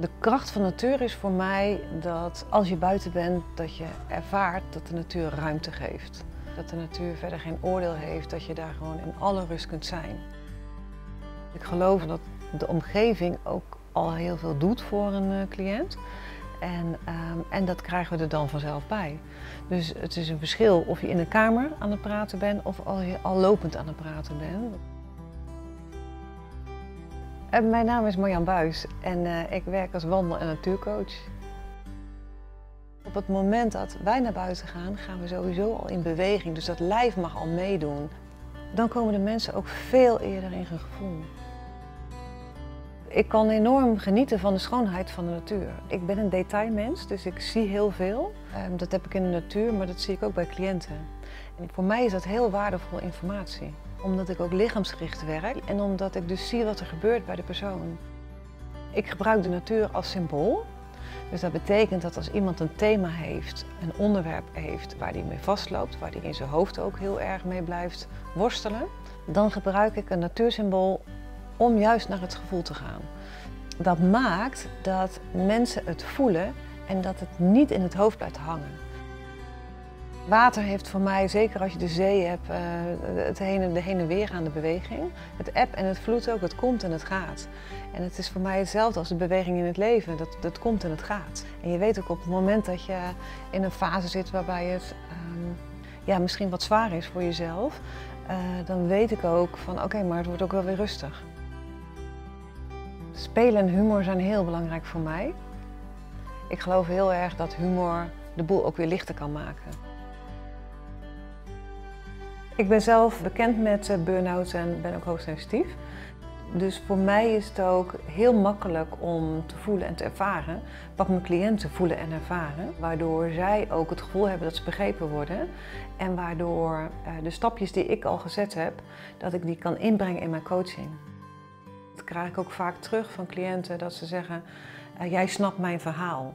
De kracht van natuur is voor mij dat als je buiten bent, dat je ervaart dat de natuur ruimte geeft. Dat de natuur verder geen oordeel heeft, dat je daar gewoon in alle rust kunt zijn. Ik geloof dat de omgeving ook al heel veel doet voor een eh, cliënt. En, ehm, en dat krijgen we er dan vanzelf bij. Dus het is een verschil of je in een kamer aan het praten bent of je al lopend aan het praten bent. En mijn naam is Marjan Buis en uh, ik werk als wandel- en natuurcoach. Op het moment dat wij naar buiten gaan, gaan we sowieso al in beweging. Dus dat lijf mag al meedoen. Dan komen de mensen ook veel eerder in hun gevoel. Ik kan enorm genieten van de schoonheid van de natuur. Ik ben een detailmens, dus ik zie heel veel. Ehm, dat heb ik in de natuur, maar dat zie ik ook bij cliënten. En voor mij is dat heel waardevolle informatie. Omdat ik ook lichaamsgericht werk en omdat ik dus zie wat er gebeurt bij de persoon. Ik gebruik de natuur als symbool. Dus dat betekent dat als iemand een thema heeft, een onderwerp heeft waar hij mee vastloopt, waar hij in zijn hoofd ook heel erg mee blijft worstelen, dan gebruik ik een natuursymbool om juist naar het gevoel te gaan. Dat maakt dat mensen het voelen en dat het niet in het hoofd blijft hangen. Water heeft voor mij, zeker als je de zee hebt, eh, het heen, de heen en weer gaande beweging. Het eb en het vloed ook, het komt en het gaat. En het is voor mij hetzelfde als de beweging in het leven, dat, dat komt en het gaat. En je weet ook op het moment dat je in een fase zit waarbij het um, ja, misschien wat zwaar is voor jezelf, uh, dan weet ik ook van oké, maar het wordt ook wel weer rustig. Spelen en humor zijn heel belangrijk voor mij. Ik geloof heel erg dat humor de boel ook weer lichter kan maken. Ik ben zelf bekend met eh, burn-out en ben ook hoogsensitief. Dus voor mij is het ook heel makkelijk om te voelen en te ervaren wat mijn cliënten voelen en ervaren. Waardoor zij ook het gevoel hebben dat ze begrepen worden. En waardoor eh, de stapjes die ik al gezet heb, dat ik die kan inbrengen in mijn coaching. Krijg ik ook vaak terug van cliënten dat ze zeggen, eh, jij snapt mijn verhaal.